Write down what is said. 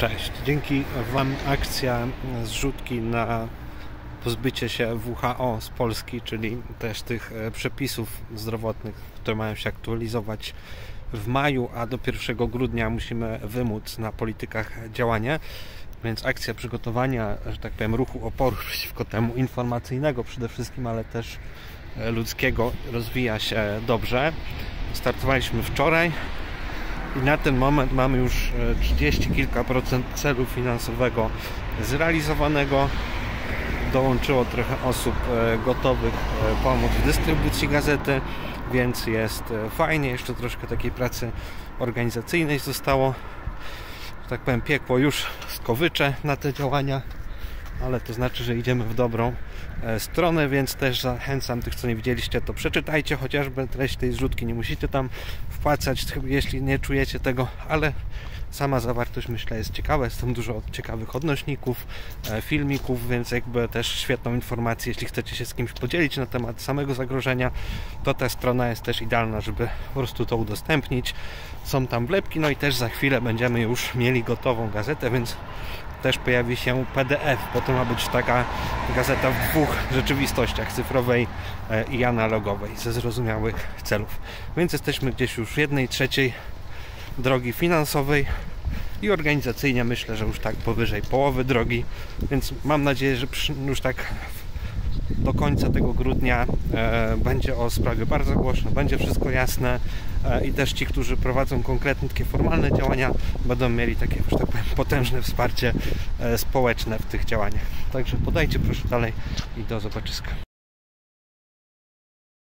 Cześć. Dzięki Wam akcja zrzutki na pozbycie się WHO z Polski, czyli też tych e, przepisów zdrowotnych, które mają się aktualizować w maju, a do 1 grudnia musimy wymóc na politykach działania. Więc akcja przygotowania, że tak powiem, ruchu oporu przeciwko temu informacyjnego przede wszystkim, ale też e, ludzkiego rozwija się dobrze. Startowaliśmy wczoraj i na ten moment mamy już 30 e, kilka procent celu finansowego zrealizowanego. Dołączyło trochę osób e, gotowych e, pomóc w dystrybucji gazety, więc jest fajnie. Jeszcze troszkę takiej pracy organizacyjnej zostało. Tak powiem, piekło już skowycze na te działania ale to znaczy, że idziemy w dobrą e, stronę, więc też zachęcam tych, co nie widzieliście, to przeczytajcie chociażby treść tej zrzutki. Nie musicie tam wpłacać, jeśli nie czujecie tego, ale sama zawartość myślę jest ciekawa. Jest tam dużo ciekawych odnośników, e, filmików, więc jakby też świetną informację, jeśli chcecie się z kimś podzielić na temat samego zagrożenia, to ta strona jest też idealna, żeby po prostu to udostępnić. Są tam wlepki, no i też za chwilę będziemy już mieli gotową gazetę, więc też pojawi się PDF, bo to ma być taka gazeta w dwóch rzeczywistościach, cyfrowej e, i analogowej, ze zrozumiałych celów. Więc jesteśmy gdzieś już w jednej trzeciej drogi finansowej i organizacyjnie myślę, że już tak powyżej połowy drogi, więc mam nadzieję, że już tak do końca tego grudnia e, będzie o sprawie bardzo głośno, będzie wszystko jasne e, i też ci, którzy prowadzą konkretne takie formalne działania, będą mieli takie, że tak powiem, potężne wsparcie e, społeczne w tych działaniach. Także podajcie proszę dalej i do zobaczyska.